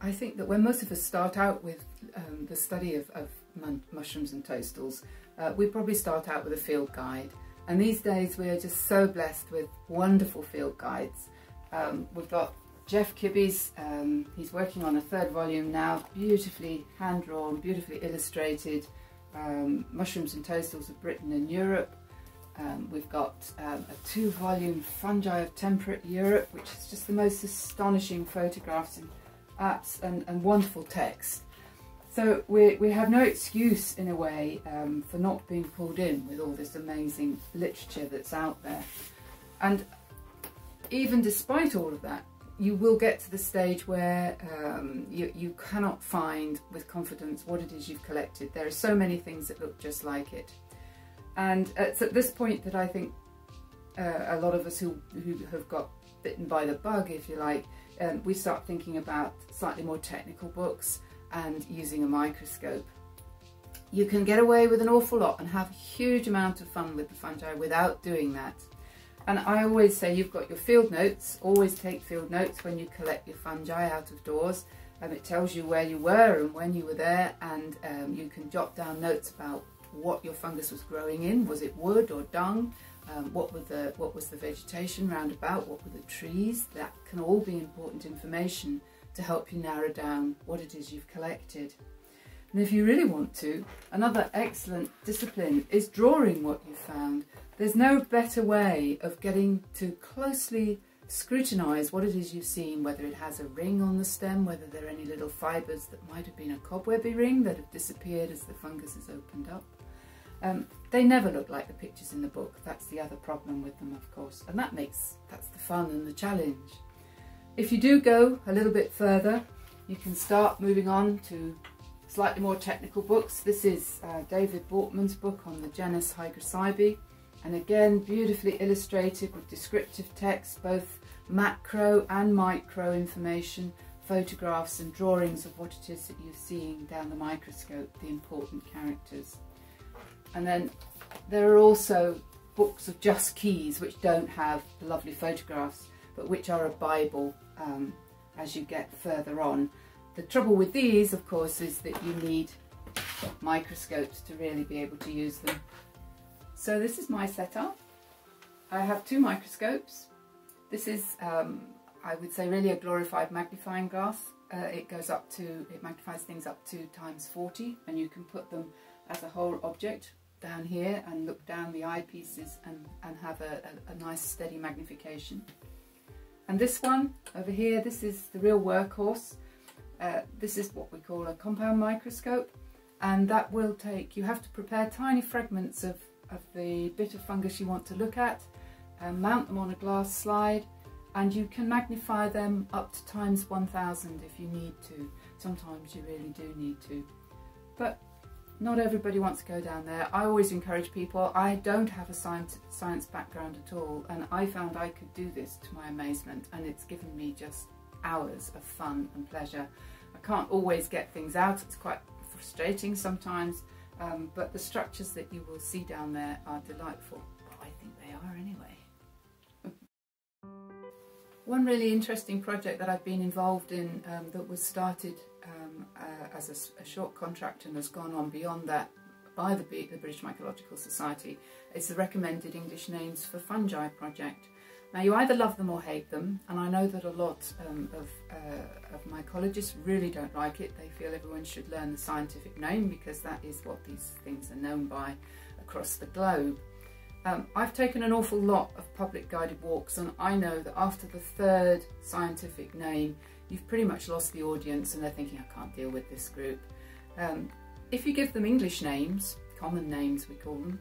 I think that when most of us start out with um, the study of, of mushrooms and toadstools, uh, we probably start out with a field guide. And these days we are just so blessed with wonderful field guides. Um, we've got Geoff Kibby's, um, he's working on a third volume now, beautifully hand-drawn, beautifully illustrated, um, Mushrooms and Toadstools of Britain and Europe. Um, we've got um, a two-volume Fungi of Temperate Europe, which is just the most astonishing photographs and apps and, and wonderful text. So we, we have no excuse in a way um, for not being pulled in with all this amazing literature that's out there. And even despite all of that, you will get to the stage where um, you, you cannot find with confidence what it is you've collected. There are so many things that look just like it. And it's at this point that I think uh, a lot of us who, who have got bitten by the bug, if you like, um, we start thinking about slightly more technical books and using a microscope. You can get away with an awful lot and have a huge amount of fun with the fungi without doing that. And I always say you've got your field notes, always take field notes when you collect your fungi out of doors. and it tells you where you were and when you were there and um, you can jot down notes about what your fungus was growing in. Was it wood or dung? Um, what, were the, what was the vegetation round about? What were the trees? That can all be important information to help you narrow down what it is you've collected. And if you really want to, another excellent discipline is drawing what you found. There's no better way of getting to closely scrutinise what it is you've seen, whether it has a ring on the stem, whether there are any little fibres that might have been a cobwebby ring that have disappeared as the fungus has opened up. Um, they never look like the pictures in the book. That's the other problem with them, of course. And that makes, that's the fun and the challenge. If you do go a little bit further, you can start moving on to slightly more technical books. This is uh, David Boertmann's book on the genus Hygrocybe. And again, beautifully illustrated with descriptive text, both macro and micro information, photographs and drawings of what it is that you're seeing down the microscope, the important characters. And then there are also books of just keys which don't have lovely photographs but which are a bible um, as you get further on. The trouble with these of course is that you need microscopes to really be able to use them. So this is my setup. I have two microscopes. This is um, I would say really a glorified magnifying glass. Uh, it goes up to, it magnifies things up to times 40 and you can put them as a whole object down here and look down the eyepieces and, and have a, a, a nice steady magnification. And this one over here, this is the real workhorse. Uh, this is what we call a compound microscope and that will take, you have to prepare tiny fragments of, of the bit of fungus you want to look at and mount them on a glass slide and you can magnify them up to times 1000 if you need to. Sometimes you really do need to. But not everybody wants to go down there. I always encourage people, I don't have a science, science background at all and I found I could do this to my amazement and it's given me just hours of fun and pleasure. I can't always get things out, it's quite frustrating sometimes, um, but the structures that you will see down there are delightful. Well, I think they are anyway. One really interesting project that I've been involved in um, that was started uh, as a, a, short contract and has gone on beyond that by the, the British Mycological Society is the Recommended English Names for Fungi project. Now you either love them or hate them and I know that a lot um, of, uh, of mycologists really don't like it. They feel everyone should learn the scientific name because that is what these things are known by across the globe. Um, I've taken an awful lot of public guided walks and I know that after the third scientific name you've pretty much lost the audience and they're thinking I can't deal with this group. Um, if you give them English names, common names we call them,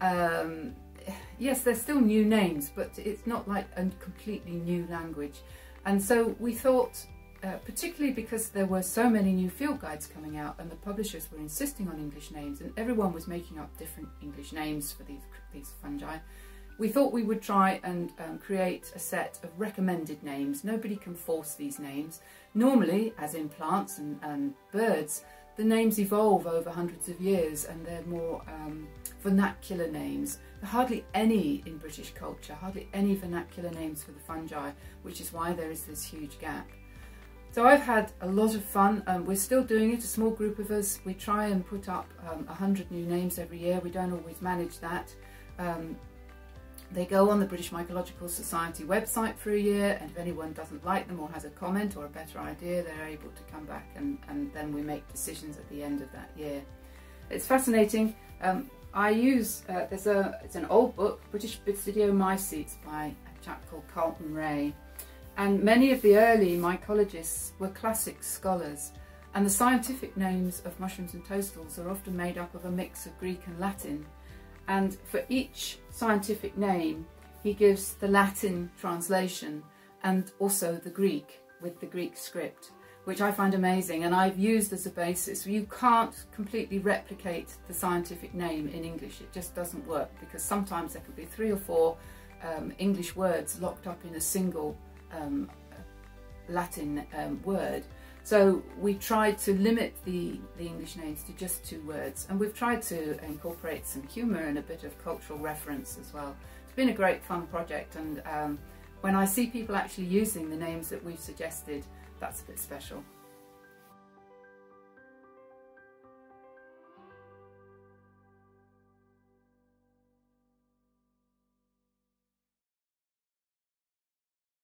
um, yes they're still new names but it's not like a completely new language and so we thought uh, particularly because there were so many new field guides coming out and the publishers were insisting on English names and everyone was making up different English names for these, these fungi, we thought we would try and um, create a set of recommended names. Nobody can force these names. Normally, as in plants and, and birds, the names evolve over hundreds of years and they're more um, vernacular names. Hardly any in British culture, hardly any vernacular names for the fungi, which is why there is this huge gap. So I've had a lot of fun. Um, we're still doing it, a small group of us. We try and put up um, 100 new names every year. We don't always manage that. Um, they go on the British Mycological Society website for a year and if anyone doesn't like them or has a comment or a better idea they're able to come back and, and then we make decisions at the end of that year. It's fascinating. Um, I use, uh, there's a, it's an old book, British Mycetes by a chap called Carleton Rea and many of the early mycologists were classic scholars and the scientific names of mushrooms and toadstools are often made up of a mix of Greek and Latin and for each scientific name he gives the Latin translation and also the Greek with the Greek script which I find amazing and I've used as a basis. You can't completely replicate the scientific name in English, it just doesn't work because sometimes there can be three or four um, English words locked up in a single um, Latin um, word so we tried to limit the, the English names to just two words and we've tried to incorporate some humour and a bit of cultural reference as well. It's been a great fun project and um, when I see people actually using the names that we've suggested, that's a bit special.